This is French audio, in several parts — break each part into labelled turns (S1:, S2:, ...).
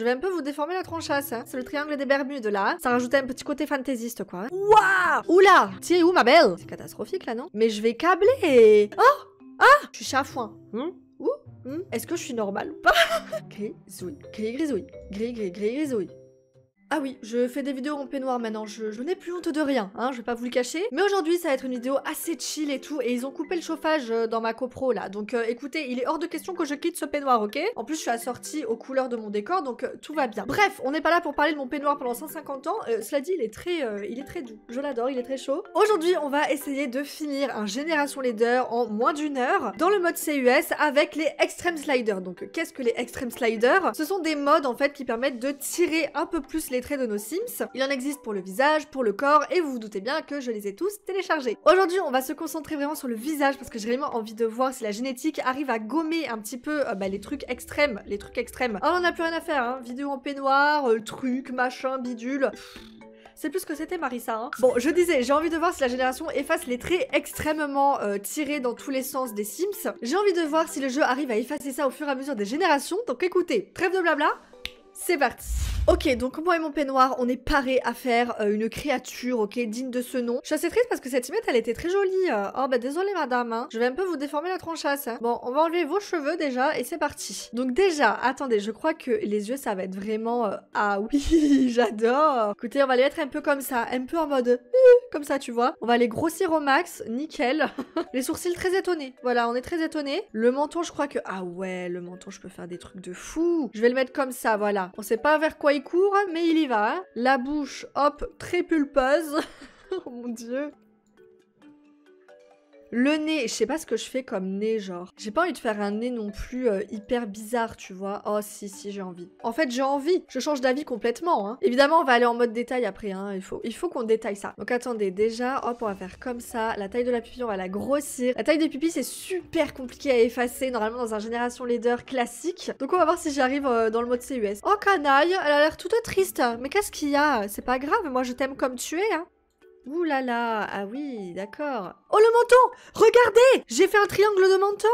S1: Je vais un peu vous déformer la tronchasse. Hein. C'est le triangle des Bermudes là. Ça rajoutait un petit côté fantaisiste quoi. Waouh Oula Tiens où ma belle? C'est catastrophique là non? Mais je vais câbler Oh Ah Je suis chafouin. Hum Ouh hum Est-ce que je suis normale ou pas? Grisouille, gris grisouille, gris gris gris grisouille. Ah oui, je fais des vidéos en peignoir maintenant, je, n'ai plus honte de rien, hein, je vais pas vous le cacher. Mais aujourd'hui, ça va être une vidéo assez chill et tout, et ils ont coupé le chauffage euh, dans ma copro là. Donc euh, écoutez, il est hors de question que je quitte ce peignoir, ok? En plus, je suis assortie aux couleurs de mon décor, donc euh, tout va bien. Bref, on n'est pas là pour parler de mon peignoir pendant 150 ans. cela dit, il est très, il est très doux. Je l'adore, il est très chaud. Aujourd'hui, on va essayer de finir un Génération Leader en moins d'une heure dans le mode CUS avec les Extreme Sliders. Donc qu'est-ce que les Extreme Sliders? Ce sont des modes en fait qui permettent de tirer un peu plus les traits de nos Sims. Il en existe pour le visage, pour le corps, et vous vous doutez bien que je les ai tous téléchargés. Aujourd'hui, on va se concentrer vraiment sur le visage parce que j'ai vraiment envie de voir si la génétique arrive à gommer un petit peu euh, bah, les trucs extrêmes, les trucs extrêmes. Alors on n'a plus rien à faire, hein. vidéo en peignoir, euh, truc, machin, bidule. C'est plus que c'était Marissa. Hein. Bon, je disais, j'ai envie de voir si la génération efface les traits extrêmement euh, tirés dans tous les sens des Sims. J'ai envie de voir si le jeu arrive à effacer ça au fur et à mesure des générations. Donc écoutez, trêve de blabla, c'est parti Ok, donc moi et mon peignoir, on est paré à faire euh, une créature, ok, digne de ce nom. Je suis assez triste parce que cette image, elle était très jolie. Euh. Oh bah désolé madame, hein. je vais un peu vous déformer la tronchasse. Hein. Bon, on va enlever vos cheveux déjà et c'est parti. Donc déjà, attendez, je crois que les yeux, ça va être vraiment... Euh, ah oui, j'adore Écoutez, on va les mettre un peu comme ça, un peu en mode... comme ça, tu vois. On va les grossir au max, nickel. les sourcils très étonnés. Voilà, on est très étonnés. Le menton, je crois que... Ah ouais, le menton, je peux faire des trucs de fou. Je vais le mettre comme ça, voilà. On sait pas vers quoi il court, mais il y va. La bouche, hop, très pulpeuse. oh mon dieu. Le nez, je sais pas ce que je fais comme nez, genre. J'ai pas envie de faire un nez non plus euh, hyper bizarre, tu vois. Oh, si, si, j'ai envie. En fait, j'ai envie. Je change d'avis complètement, hein. Évidemment, on va aller en mode détail après, hein. Il faut, qu'on détaille ça. Donc, attendez, déjà, hop, on va faire comme ça. La taille de la pupille, on va la grossir. La taille des pupilles, c'est super compliqué à effacer, normalement, dans un génération leader classique. Donc, on va voir si j'arrive euh, dans le mode CUS. Oh, canaille, elle a l'air toute triste. Mais qu'est-ce qu'il y a? C'est pas grave, moi, je t'aime comme tu es, hein. Ouh là là, ah oui, d'accord. Oh le menton Regardez J'ai fait un triangle de menton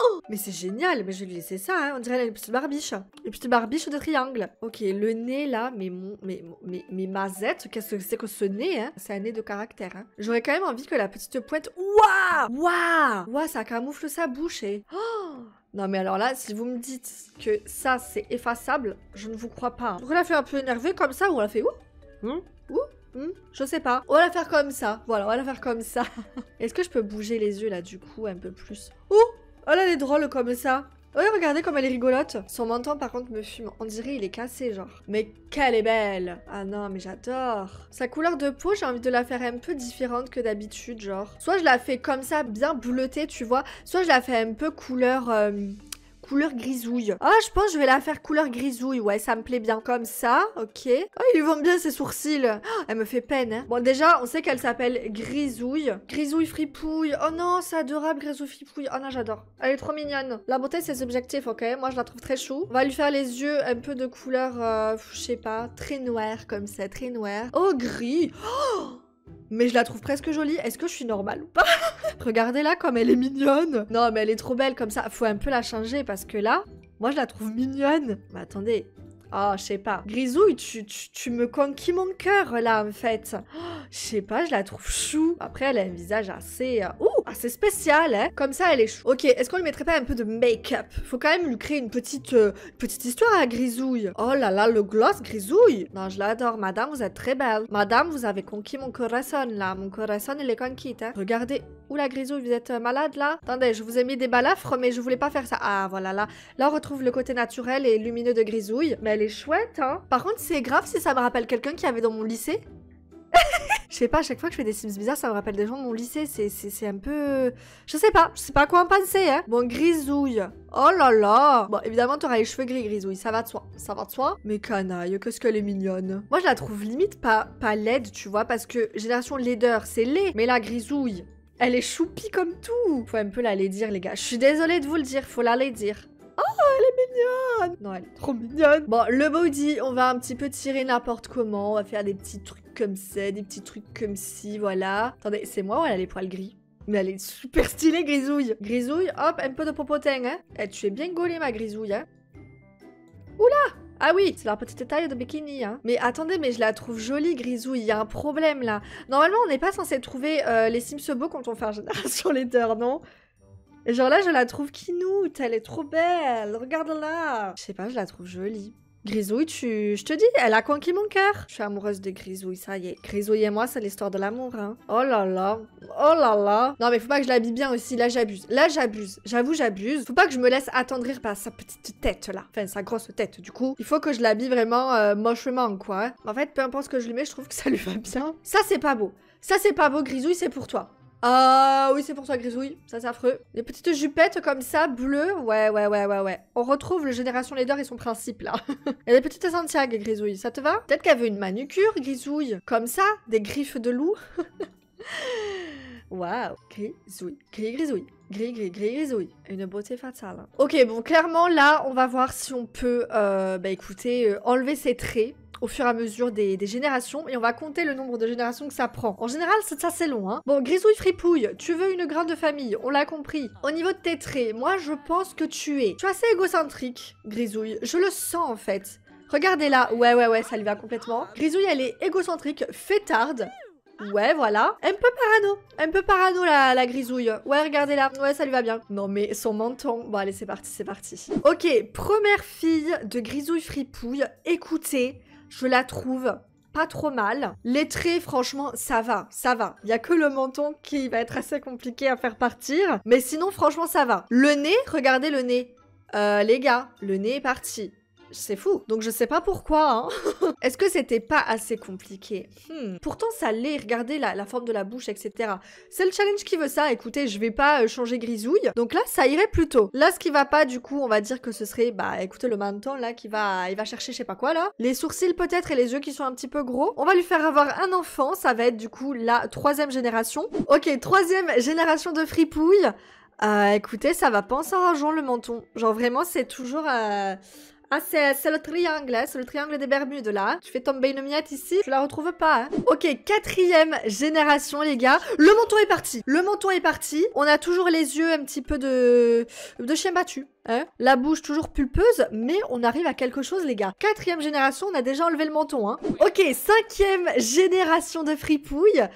S1: oh mais c'est génial, mais je vais lui laisser ça, hein. on dirait une petite barbiche. Une petite barbiche de triangle. Ok, le nez là, mais mon, mais, mais, mais mazette, qu'est-ce que c'est que ce nez, hein? C'est un nez de caractère, hein. J'aurais quand même envie que la petite pointe... Waouh Waouh Waouh, ça camoufle sa bouche et... Oh non mais alors là, si vous me dites que ça c'est effaçable, je ne vous crois pas. On l'a fait un peu énervé comme ça ou on l'a fait où hmm? Ouh Hmm, je sais pas. On va la faire comme ça. Voilà, on va la faire comme ça. Est-ce que je peux bouger les yeux là du coup un peu plus? Oh Oh elle est drôle comme ça. Oui, regardez comme elle est rigolote. Son menton, par contre, me fume. On dirait il est cassé, genre. Mais qu'elle est belle Ah non, mais j'adore Sa couleur de peau, j'ai envie de la faire un peu différente que d'habitude, genre. Soit je la fais comme ça, bien bouletée, tu vois. Soit je la fais un peu couleur... Euh, couleur grisouille. Ah, je pense que je vais la faire couleur grisouille. Ouais, ça me plaît bien. Comme ça, ok. Oh, ils vont bien ses sourcils. Oh, elle me fait peine. Hein. Bon, déjà, on sait qu'elle s'appelle Grisouille. Grisouille fripouille. Oh non, c'est adorable, Grisouille fripouille. Oh non, j'adore. Elle est trop mignonne. La beauté, c'est subjectif, ok Moi, je la trouve très chou. On va lui faire les yeux un peu de couleur, euh, je sais pas, très noir comme ça, très noir. Oh, gris. Oh mais je la trouve presque jolie. Est-ce que je suis normale ou pas? Regardez là comme elle est mignonne. Non, mais elle est trop belle comme ça. Faut un peu la changer parce que là, moi je la trouve mignonne. Mais attendez, Oh, je sais pas. Grisouille, tu, tu, me conquis mon cœur là en fait. Oh, je sais pas, je la trouve chou. Après, elle a un visage assez. Euh, ouh, assez spécial, hein. Comme ça, elle est chou. Ok, est-ce qu'on lui mettrait pas un peu de make-up? Faut quand même lui créer une petite, euh, petite histoire à Grisouille. Oh là là, le gloss Grisouille. Non, je l'adore. Madame, vous êtes très belle. Madame, vous avez conquis mon corazon là. Mon corazon, il est conquis, hein. Regardez. Où la Grisouille, vous êtes euh, malade là Attendez, je vous ai mis des balafres, mais je voulais pas faire ça. Ah, voilà là. Là, on retrouve le côté naturel et lumineux de Grisouille. Mais elle est chouette, hein. Par contre, c'est grave si ça me rappelle quelqu'un qui avait dans mon lycée. je sais pas, à chaque fois que je fais des Sims bizarres, ça me rappelle des gens de mon lycée. C'est un peu. Je sais pas, je sais pas quoi en penser, hein. Bon, grisouille. Oh là là Bon, évidemment, t'auras les cheveux gris, grisouille, ça va de soi. Ça va de soi. Mais canaille, qu'est-ce qu'elle est mignonne. Moi, je la trouve limite pas, pas laide, tu vois, parce que génération laideur, c'est laid. Mais la grisouille, elle est choupie comme tout. Faut un peu la dire, les gars. Je suis désolée de vous le dire, faut la dire. Oh, elle est mignonne Non, elle est trop mignonne Bon, le body, on va un petit peu tirer n'importe comment. On va faire des petits trucs comme ça, des petits trucs comme ci, voilà. Attendez, c'est moi ou elle a les poils gris? Mais elle est super stylée, Grisouille. Grisouille, hop, un peu de popotin, hein. Eh, tu es bien gaulée, ma Grisouille, hein. Oula Ah oui, c'est leur petite taille de bikini. Hein. Mais attendez, mais je la trouve jolie, Grisouille. Il y a un problème là. Normalement, on n'est pas censé trouver euh, les Sims beaux quand on fait un génération leader, non? Genre là, je la trouve kinoute. Elle est trop belle. Regarde-la. Je sais pas, je la trouve jolie. Grisouille, tu... je te dis, elle a conquis mon cœur. Je suis amoureuse de Grisouille, ça y est. Grisouille et moi, c'est l'histoire de l'amour, hein. Oh là là, oh là là. Non mais faut pas que je l'habille bien aussi, là j'abuse. Là j'abuse, j'avoue j'abuse. Faut pas que je me laisse attendrir par sa petite tête là. Enfin, sa grosse tête du coup. Il faut que je l'habille vraiment euh, mochement quoi. En fait, peu importe ce que je lui mets, je trouve que ça lui va bien. Ça c'est pas beau. Ça c'est pas beau, Grisouille, c'est pour toi. Ah oui, c'est pour toi, Grisouille. Ça, c'est affreux. Les petites jupettes comme ça, bleues. Ouais, ouais, ouais, ouais, ouais. On retrouve le Génération Leader et son principe, là. et les petites Santiago, Grisouille. Ça te va? Peut-être qu'elle veut une manucure, Grisouille. Comme ça, des griffes de loup. Waouh Grisouille. Gris, Grisouille. Gris, gris, gris, grisouille. Une beauté fatale. Ok, bon, clairement, là, on va voir si on peut, euh, bah écoutez, euh, enlever ses traits au fur et à mesure des, générations et on va compter le nombre de générations que ça prend. En général, c'est long. Hein. Bon, Grisouille Fripouille, tu veux une grande famille, on l'a compris. Au niveau de tes traits, moi je pense que tu es. Tu es assez égocentrique, Grisouille. Je le sens en fait. Regardez là, ouais ouais ouais, ça lui va complètement. Grisouille, elle est égocentrique, fêtarde. Ouais, voilà. Un peu parano. Un peu parano, la, grisouille. Ouais, regardez là. Ouais, ça lui va bien. Non, mais son menton. Bon, allez, c'est parti, c'est parti. Ok, première fille de grisouille fripouille. Écoutez, je la trouve pas trop mal. Les traits, franchement, ça va, ça va. Il y a que le menton qui va être assez compliqué à faire partir, mais sinon, franchement, ça va. Le nez, regardez le nez. Euh, les gars, le nez est parti. C'est fou. Donc je sais pas pourquoi. Hein. Est-ce que c'était pas assez compliqué? Hmm. Pourtant ça l'est. Regardez la, forme de la bouche, etc. C'est le challenge qui veut ça. Écoutez, je vais pas euh, changer grisouille. Donc là, ça irait plutôt. Là, ce qui va pas, du coup, on va dire que ce serait, bah, écoutez, le menton là qui va, il va chercher, je sais pas quoi là. Les sourcils peut-être et les yeux qui sont un petit peu gros. On va lui faire avoir un enfant. Ça va être du coup la troisième génération. Ok, troisième génération de fripouille. Euh, écoutez, ça va pas en s'arrangeant le menton. Genre vraiment, c'est toujours. Euh, ah, c'est le triangle, hein, c'est le triangle des Bermudes, là. Tu fais tomber une miette ici, je la retrouve pas. Hein. Ok, quatrième génération, les gars. Le menton est parti. Le menton est parti. On a toujours les yeux un petit peu de, de chien battu. Hein. La bouche toujours pulpeuse, mais on arrive à quelque chose, les gars. Quatrième génération, on a déjà enlevé le menton. Hein. Ok, cinquième génération de fripouille.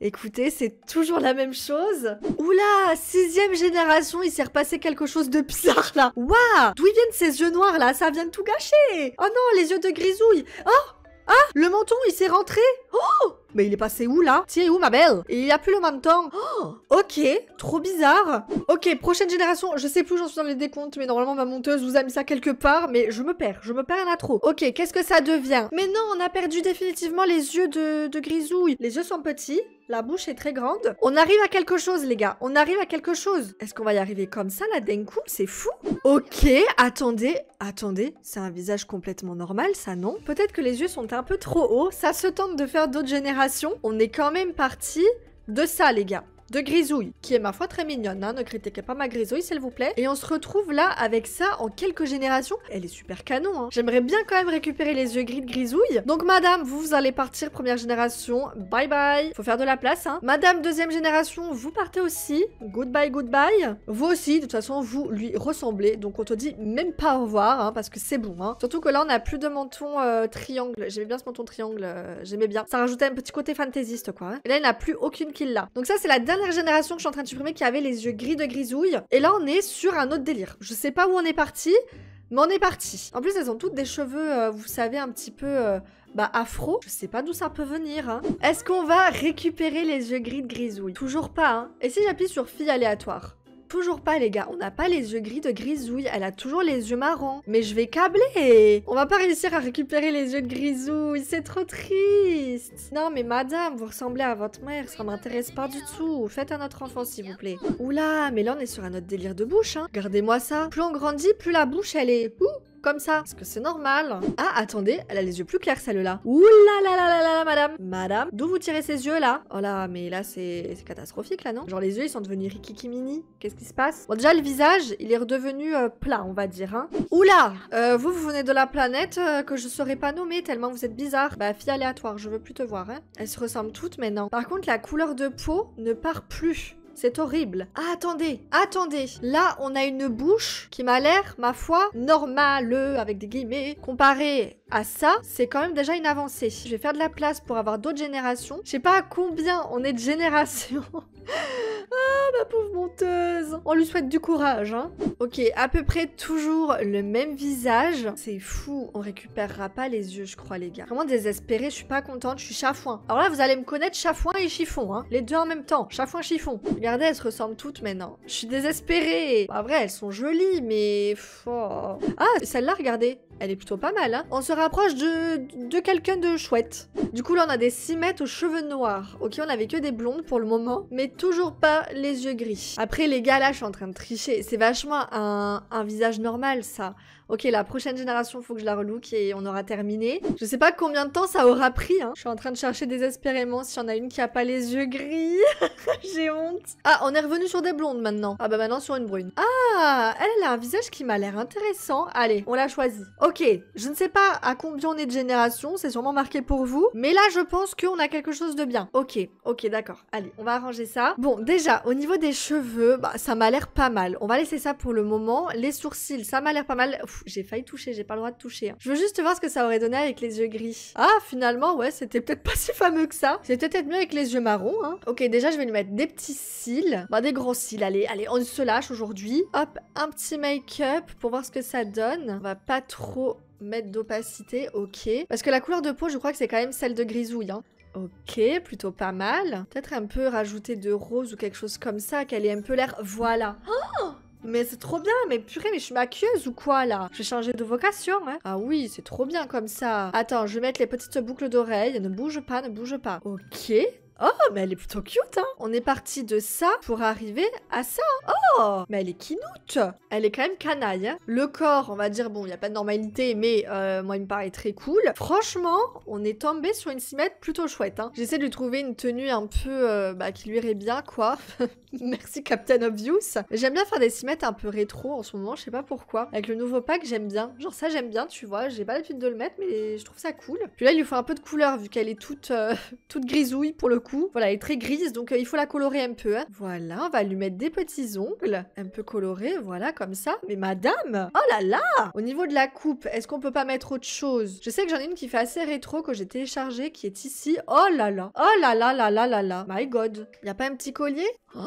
S1: Écoutez, c'est toujours la même chose. Oula, sixième génération, il s'est repassé quelque chose de bizarre là. Waouh D'où viennent ces yeux noirs là? Ça vient de tout gâcher. Oh non, les yeux de grisouille. Oh Ah Le menton, il s'est rentré. Oh mais il est passé où là? Tiens, où ma belle? Il y a plus le menton. Oh, ok, trop bizarre. Ok, prochaine génération, je sais plus, j'en suis dans les décomptes, mais normalement ma monteuse vous a mis ça quelque part, mais je me perds, je me perds, a trop. Ok, qu'est-ce que ça devient? Mais non, on a perdu définitivement les yeux de grisouille. Les yeux sont petits, la bouche est très grande. On arrive à quelque chose, les gars. On arrive à quelque chose. Est-ce qu'on va y arriver comme ça, d'un coup? C'est fou. Ok, attendez. Attendez, c'est un visage complètement normal, ça, non? Peut-être que les yeux sont un peu trop hauts. Ça se tente de faire d'autres générations. On est quand même parti de ça, les gars de Grisouille, qui est ma foi très mignonne, hein, ne critiquez pas ma Grisouille s'il vous plaît. Et on se retrouve là avec ça en quelques générations. Elle est super canon, hein. J'aimerais bien quand même récupérer les yeux gris de Grisouille. Donc madame, vous, allez partir première génération, bye bye. Faut faire de la place, hein. Madame deuxième génération, vous partez aussi, goodbye, goodbye. Vous aussi, de toute façon, vous lui ressemblez, donc on te dit même pas au revoir, parce que c'est bon. Surtout que là, on a plus de menton euh, triangle. J'aimais bien ce menton triangle, euh, j'aimais bien. Ça rajoutait un petit côté fantaisiste, quoi. Et là, il n'a plus aucune qui l'a. Donc ça, c'est la dernière génération que je suis en train de supprimer qui avait les yeux gris de grisouille. Et là, on est sur un autre délire. Je sais pas où on est parti, mais on est parti. En plus, elles ont toutes des cheveux, euh, vous savez, un petit peu... Euh, bah afro, je sais pas d'où ça peut venir. Hein. Est-ce qu'on va récupérer les yeux gris de grisouille? Toujours pas, hein. Et si j'appuie sur fille aléatoire Toujours pas les gars, on n'a pas les yeux gris de grisouille, elle a toujours les yeux marrons. Mais je vais câbler On va pas réussir à récupérer les yeux de grisouille, c'est trop triste Non mais madame, vous ressemblez à votre mère, ça m'intéresse pas du tout. Faites un autre enfant s'il vous plaît. Oula, mais là on est sur un autre délire de bouche, hein. Regardez-moi ça. Plus on grandit, plus la bouche elle est... Ouh comme ça. Parce que c'est normal. Ah, attendez, elle a les yeux plus clairs, celle-là. Ouh là là là là là, madame. Madame, d'où vous tirez ces yeux, là? Oh là, mais là, c'est catastrophique, là, non? Genre, les yeux, ils sont devenus rikikimini. Qu'est-ce qui se passe? Bon, déjà, le visage, il est redevenu euh, plat, on va dire, hein. Euh, Vous, vous venez de la planète euh, que je saurais pas nommer tellement vous êtes bizarre. Bah, fille aléatoire, je veux plus te voir, hein. Elles se ressemblent toutes, mais non. Par contre, la couleur de peau ne part plus. C'est horrible. Ah, attendez, attendez. Là, on a une bouche qui m'a l'air, ma foi, normale, avec des guillemets. Comparé à ça, c'est quand même déjà une avancée. Je vais faire de la place pour avoir d'autres générations. Je sais pas combien on est de générations. Ah, ma pauvre monteuse On lui souhaite du courage, hein Ok, à peu près toujours le même visage. C'est fou, on récupérera pas les yeux, je crois, les gars. Vraiment désespérée, je suis pas contente, je suis chafouin. Alors là, vous allez me connaître chafouin et chiffon, hein. Les deux en même temps, chafouin, chiffon. Regardez, elles se ressemblent toutes maintenant. Je suis désespérée. En vrai, elles sont jolies, mais... Oh. Ah, celle-là, regardez. Elle est plutôt pas mal, hein. On se rapproche de, de quelqu'un de chouette. Du coup, là, on a des cimettes aux cheveux noirs. Ok, on avait que des blondes pour le moment, mais toujours pas les yeux gris. Après, les gars, là, je suis en train de tricher. C'est vachement un, un visage normal, ça. Ok, la prochaine génération, faut que je la relook et on aura terminé. Je sais pas combien de temps ça aura pris. Hein. Je suis en train de chercher désespérément s'il y en a une qui a pas les yeux gris. J'ai honte. Ah, on est revenu sur des blondes maintenant. Ah bah maintenant sur une brune. Ah, elle, a un visage qui m'a l'air intéressant. Allez, on l'a choisi. Ok, je ne sais pas à combien on est de génération, c'est sûrement marqué pour vous. Mais là, je pense qu'on a quelque chose de bien. Ok, ok, d'accord. Allez, on va arranger ça. Bon, déjà, au niveau des cheveux, bah, ça m'a l'air pas mal. On va laisser ça pour le moment. Les sourcils, ça m'a l'air pas mal j'ai failli toucher, j'ai pas le droit de toucher. Hein. Je veux juste voir ce que ça aurait donné avec les yeux gris. Ah, finalement, ouais, c'était peut-être pas si fameux que ça. C'était peut-être mieux avec les yeux marrons, hein. Ok, déjà, je vais lui mettre des petits cils. Bah, des gros cils, allez, allez, on se lâche aujourd'hui. Hop, un petit make-up pour voir ce que ça donne. On va pas trop mettre d'opacité, ok. Parce que la couleur de peau, je crois que c'est quand même celle de grisouille, hein. Ok, plutôt pas mal. Peut-être un peu rajouter de rose ou quelque chose comme ça, qu'elle ait un peu l'air... Voilà. Oh mais c'est trop bien, mais purée, mais je suis maquilleuse ou quoi là? Je vais changer de vocation, hein Ah oui, c'est trop bien comme ça. Attends, je vais mettre les petites boucles d'oreilles. Ne bouge pas, ne bouge pas. Ok, Oh, mais elle est plutôt cute, hein On est parti de ça pour arriver à ça. Oh, mais elle est kinoute Elle est quand même canaille, hein Le corps, on va dire, bon, il n'y a pas de normalité, mais euh, moi, il me paraît très cool. Franchement, on est tombé sur une cimette plutôt chouette, hein J'essaie de lui trouver une tenue un peu, euh, bah, qui lui irait bien, quoi. Merci Captain Obvious. J'aime bien faire des cimettes un peu rétro en ce moment, je sais pas pourquoi. Avec le nouveau pack, j'aime bien. Genre ça, j'aime bien, tu vois. J'ai pas l'habitude de le mettre, mais je trouve ça cool. Puis là, il lui faut un peu de couleur, vu qu'elle est toute, euh, toute grisouille pour le coup. Voilà, elle est très grise, donc euh, il faut la colorer un peu. Hein. Voilà, on va lui mettre des petits ongles, un peu colorés, voilà, comme ça. Mais madame Oh là là Au niveau de la coupe, est-ce qu'on peut pas mettre autre chose? Je sais que j'en ai une qui fait assez rétro que j'ai téléchargée, qui est ici. Oh là là Oh là là là là là là My God Y a pas un petit collier? Oh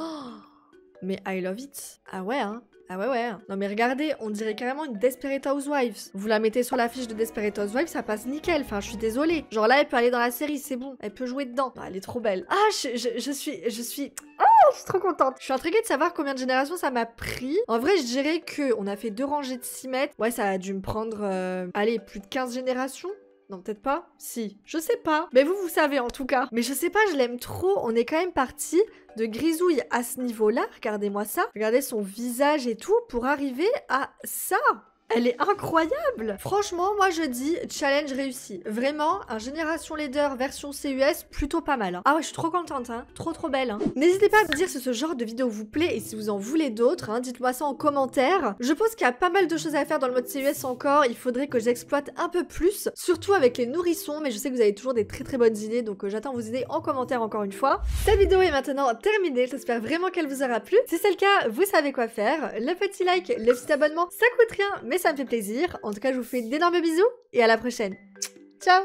S1: mais I love it. Ah ouais, hein ah ouais ouais. Non mais regardez, on dirait carrément une Desperate Housewives. Vous la mettez sur la fiche de Desperate Housewives, ça passe nickel. Enfin, je suis désolée. Genre là, elle peut aller dans la série, c'est bon. Elle peut jouer dedans. elle est trop belle. Ah, je, je, suis... Je suis... Ah, je suis trop contente. Je suis intriguée de savoir combien de générations ça m'a pris. En vrai, je dirais que on a fait deux rangées de 6 mètres. Ouais, ça a dû me prendre... Euh, allez, plus de 15 générations non, peut-être pas Si. Je sais pas. Mais vous, vous savez en tout cas. Mais je sais pas, je l'aime trop. On est quand même parti de grisouille à ce niveau-là. Regardez-moi ça. Regardez son visage et tout pour arriver à ça. Elle est incroyable Franchement, moi je dis challenge réussi. Vraiment, un Génération Leader version CUS, plutôt pas mal. Hein. Ah ouais, je suis trop contente, hein. Trop trop belle. Hein. N'hésitez pas à me dire si ce genre de vidéo vous plaît et si vous en voulez d'autres. Hein. Dites-moi ça en commentaire. Je pense qu'il y a pas mal de choses à faire dans le mode CUS encore. Il faudrait que j'exploite un peu plus, surtout avec les nourrissons. Mais je sais que vous avez toujours des très très bonnes idées, donc euh, j'attends vos idées en commentaire encore une fois. Cette vidéo est maintenant terminée. J'espère vraiment qu'elle vous aura plu. Si c'est le cas, vous savez quoi faire. Le petit like, le petit abonnement, ça coûte rien, mais ça me fait plaisir. En tout cas, je vous fais d'énormes bisous et à la prochaine. Ciao